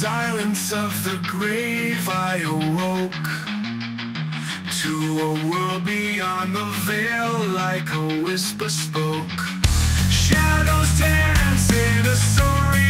silence of the grave I awoke To a world beyond the veil like a whisper spoke. Shadows dance in a story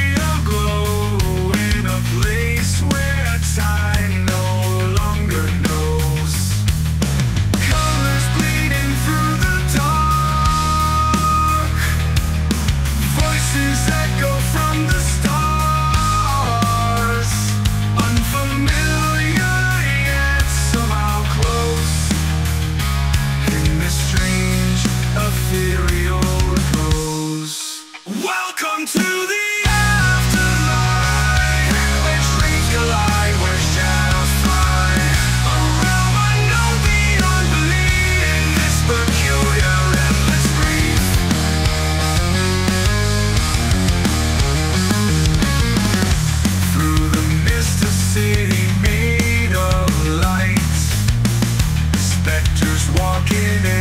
beginning.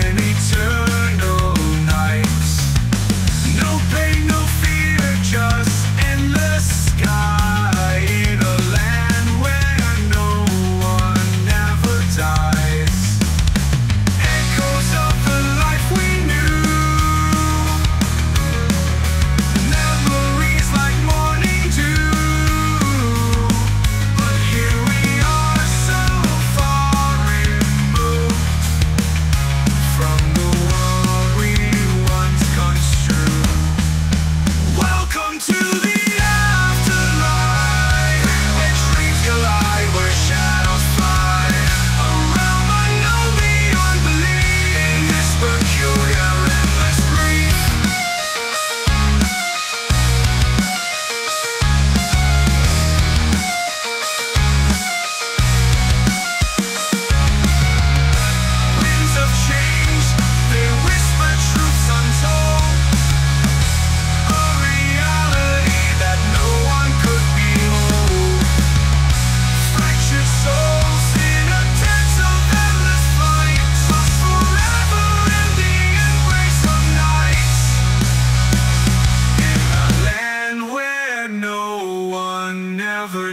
to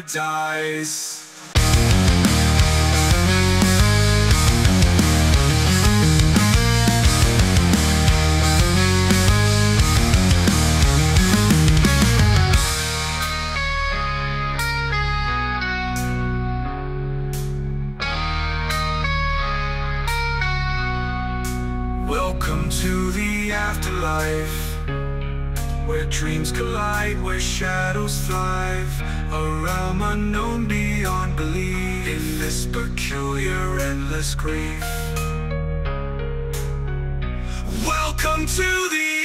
paradise. Welcome to the afterlife where dreams collide, where shadows thrive. A realm unknown beyond belief In this peculiar, endless grief. Welcome to the